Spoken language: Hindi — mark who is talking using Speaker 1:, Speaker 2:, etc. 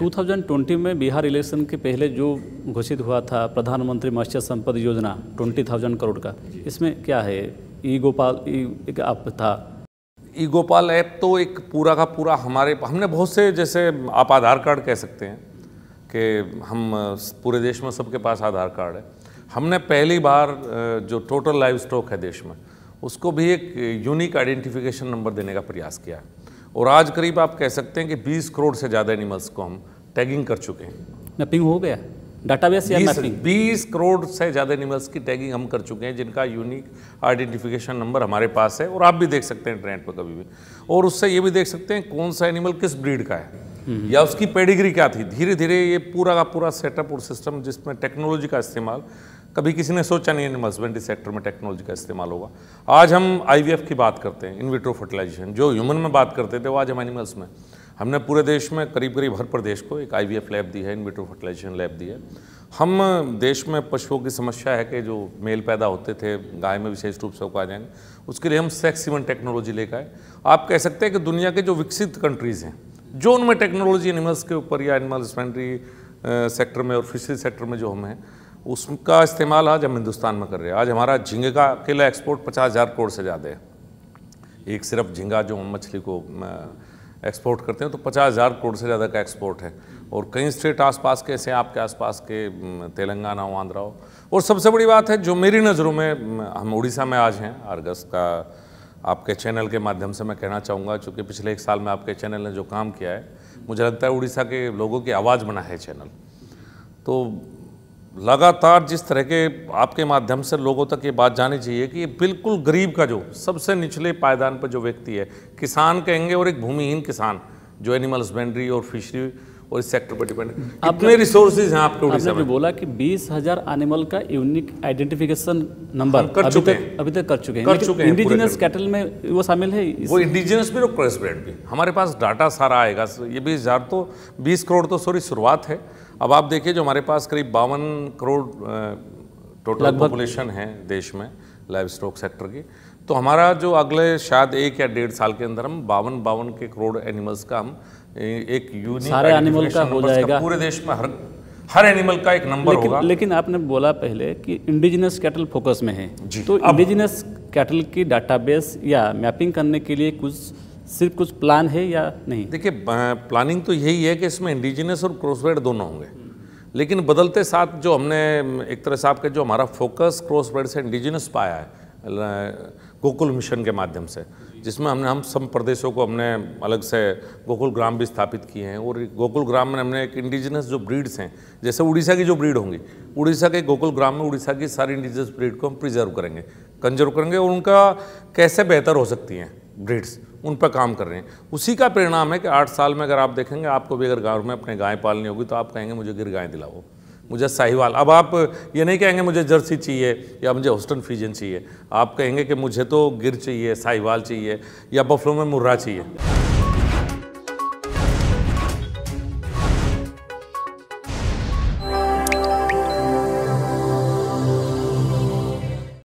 Speaker 1: 2020 में बिहार इलेक्शन के पहले जो घोषित हुआ था प्रधानमंत्री मत्स्य संपद योजना 20,000 करोड़ का इसमें क्या है? ई गोपाल ई एक ऐप था।
Speaker 2: ई गोपाल ऐप तो एक पूरा का पूरा हमारे हमने बहुत से जैसे आप आधार कार्ड कह सकते हैं कि हम पूरे देश में सबके पास आधार कार्ड है। हमने पहली बार जो टोटल लाइव स्टॉक है देश में उसको भी एक यूनिक आइडेंटिफिकेशन नंबर देने का प्रयास किया। है और आज करीब आप कह सकते हैं कि 20 करोड़ से ज़्यादा एनिमल्स को हम टैगिंग कर चुके हैं।
Speaker 1: मैपिंग हो गया? डाटाबेस या
Speaker 2: 20
Speaker 1: मैपिंग
Speaker 2: 20 करोड़ से ज़्यादा एनिमल्स की टैगिंग हम कर चुके हैं जिनका यूनिक आइडेंटिफिकेशन नंबर हमारे पास है और आप भी देख सकते हैं इंटरनेट पर कभी भी। और उससे ये भी देख सकते हैं कौन सा एनिमल किस ब्रीड का है या उसकी पेडिग्री क्या थी। धीरे धीरे ये पूरा का पूरा सेटअप और सिस्टम जिसमें टेक्नोलॉजी का इस्तेमाल कभी किसी ने सोचा नहीं एनिमल हस्बेंड्री सेक्टर में टेक्नोलॉजी का इस्तेमाल होगा। आज हम आईवीएफ की बात करते हैं इनविट्रो फर्टिलाइजेशन जो ह्यूमन में बात करते थे, वो आज हम एनिमल्स में। हमने पूरे देश में करीब करीब हर प्रदेश को एक आईवीएफ लैब दी है इनविट्रो फर्टिलाइजेशन लैब दी है। हम देश में पशुओं की समस्या है कि जो मेल पैदा होते थे, गाय में विशेष रूप से उगा जाएँगे। उसके लिए हम सेक्स इवन टेक्नोलॉजी लेकर आए। आप कह सकते हैं कि दुनिया के जो विकसित कंट्रीज़ हैं, जो उनमें टेक्नोलॉजी एनिमल्स के ऊपर या एनिमल हस्बेंड्री सेक्टर में और फिशरी सेक्टर में जो हम हैं उसका इस्तेमाल आज हम हिंदुस्तान में कर रहे हैं। आज हमारा झींगे का अकेला एक्सपोर्ट पचास हज़ार करोड़ से ज़्यादा है। एक सिर्फ़ झींगा जो मछली को एक्सपोर्ट करते हैं तो पचास हज़ार करोड़ से ज़्यादा का एक्सपोर्ट है। और कई स्टेट आसपास के ऐसे आपके आसपास के तेलंगाना हो, आंध्रा हो। और सबसे बड़ी बात है, जो मेरी नज़रों में हम उड़ीसा में आज हैं अगस्त का, आपके चैनल के माध्यम से मैं कहना चाहूँगा, चूँकि पिछले एक साल में आपके चैनल ने जो काम किया है, मुझे लगता है उड़ीसा के लोगों की आवाज़ बना है चैनल तो लगातार जिस तरह के आपके माध्यम से लोगों तक ये बात जानी चाहिए कि ये बिल्कुल गरीब का जो सबसे निचले पायदान पर जो व्यक्ति है, किसान कहेंगे और एक भूमिहीन किसान, जो एनिमल हस्बेंड्री और फिशरी और इस सेक्टर पर डिपेंड अपने रिसोर्सेज हैं आपके उड़ीसा
Speaker 1: आपने बोला कि बीस हज़ार एनिमल का यूनिक आइडेंटिफिकेशन नंबर
Speaker 2: कर
Speaker 1: अभी
Speaker 2: चुके
Speaker 1: तक
Speaker 2: हैं।
Speaker 1: अभी तक कर चुके हैं।
Speaker 2: कर चुके हैं
Speaker 1: इंडिजिनस कैटल में वो शामिल है
Speaker 2: वो इंडिजिनस भी और क्रॉस ब्रेड भी। हमारे पास डाटा सारा आएगा। ये बीस हज़ार तो बीस करोड़ तो सॉरी शुरुआत है। अब आप देखिए जो हमारे पास करीब बावन करोड़ टोटल पॉपुलेशन है देश में लाइव स्टॉक सेक्टर की। तो हमारा जो अगले शायद एक या डेढ़ साल के अंदर हम बावन बावन के करोड़ एनिमल्स का हम एक यूनिक
Speaker 1: सारे animal का हो जाएगा।
Speaker 2: पूरे देश में हर हर एनिमल का एक नंबर
Speaker 1: लेकिन
Speaker 2: होगा।
Speaker 1: लेकिन आपने बोला पहले कि इंडिजिनस कैटल फोकस में है। तो इंडिजिनस कैटल की डाटाबेस या मैपिंग करने के लिए कुछ सिर्फ़ कुछ प्लान है या नहीं?
Speaker 2: देखिए प्लानिंग तो यही है कि इसमें इंडिजिनस और क्रॉसब्रेड दोनों होंगे। लेकिन बदलते साथ जो हमने एक तरह से आपके जो हमारा फोकस क्रॉसब्रेड से इंडिजिनस पाया है गोकुल मिशन के माध्यम से, जिसमें हमने, हम सब प्रदेशों को हमने अलग से गोकुल ग्राम भी स्थापित किए हैं और गोकुल ग्राम में हमने एक इंडिजिनस जो ब्रीड्स हैं, जैसे उड़ीसा की जो ब्रीड होंगी, उड़ीसा के गोकुल ग्राम में उड़ीसा की सारी इंडिजिनस ब्रीड को हम प्रिजर्व करेंगे कंजर्व करेंगे और उनका कैसे बेहतर हो सकती हैं ब्रीड्स उन पर काम कर रहे हैं। उसी का परिणाम है कि आठ साल में अगर आप देखेंगे, आपको भी अगर गाँव में अपने गाय पालनी होगी तो आप कहेंगे, मुझे गिर गाय दिलाओ। मुझे साहिवाल। अब आप ये नहीं कहेंगे मुझे जर्सी चाहिए या मुझे होस्टन फ्यूजन चाहिए। आप कहेंगे कि मुझे तो गिर चाहिए, साहिवाल चाहिए या बफलों में मुर्रा चाहिए।